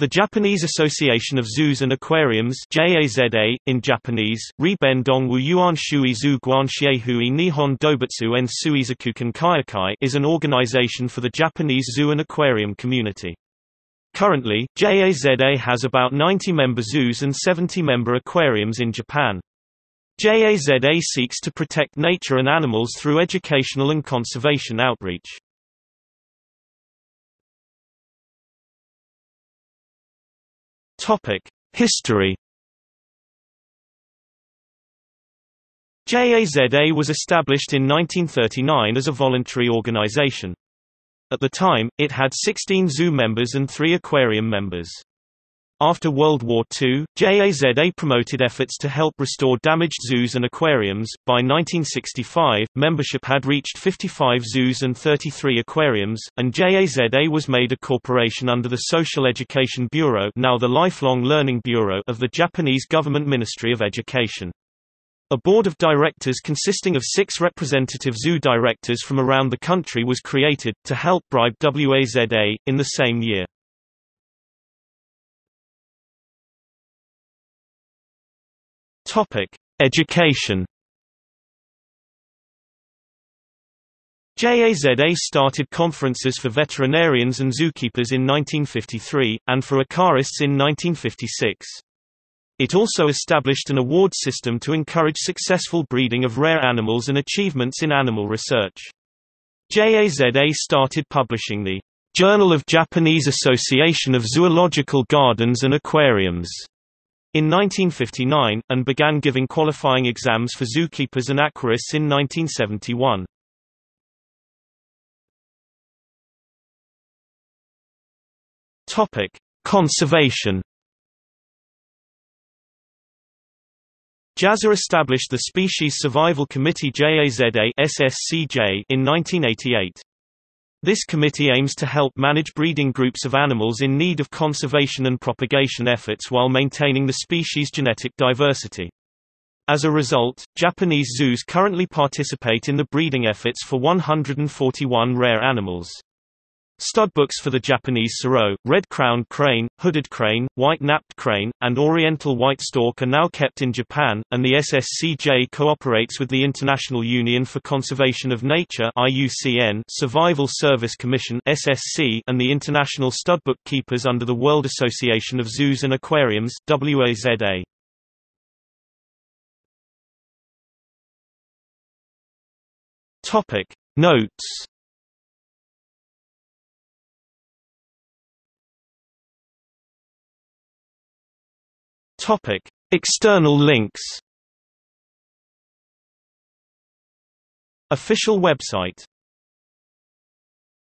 The Japanese Association of Zoos and Aquariums JAZA, in Japanese, Riben Dongwu Yuan Shui Zu Guanxiehui Nihon Dobutsu en Suizokukan Kyokai is an organization for the Japanese zoo and aquarium community. Currently, JAZA has about 90 member zoos and 70 member aquariums in Japan. JAZA seeks to protect nature and animals through educational and conservation outreach. Topic: History. JAZA was established in 1939 as a voluntary organization. At the time, it had 16 zoo members and 3 aquarium members. After World War II, JAZA promoted efforts to help restore damaged zoos and aquariums. By 1965, membership had reached 55 zoos and 33 aquariums, and JAZA was made a corporation under the Social Education Bureau, now the Lifelong Learning Bureau of the Japanese Government Ministry of Education. A board of directors consisting of six representative zoo directors from around the country was created, to help bribe WAZA, in the same year. Topic: Education. JAZA started conferences for veterinarians and zookeepers in 1953, and for aquarists in 1956. It also established an award system to encourage successful breeding of rare animals and achievements in animal research. JAZA started publishing the Journal of Japanese Association of Zoological Gardens and Aquariums in 1959, and began giving qualifying exams for zookeepers and aquarists in 1971. Topic: Conservation. JAZA established the Species Survival Committee JAZA in 1988. This committee aims to help manage breeding groups of animals in need of conservation and propagation efforts while maintaining the species' genetic diversity. As a result, Japanese zoos currently participate in the breeding efforts for 141 rare animals. Studbooks for the Japanese serow, red-crowned crane, hooded crane, white-napped crane, and oriental white stork are now kept in Japan, and the SSCJ cooperates with the International Union for Conservation of Nature IUCN, Survival Service Commission SSC, and the International Studbook Keepers under the World Association of Zoos and Aquariums WAZA. Topic Notes Topic: External links. Official website